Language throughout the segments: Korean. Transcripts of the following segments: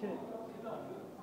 7.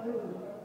Oh.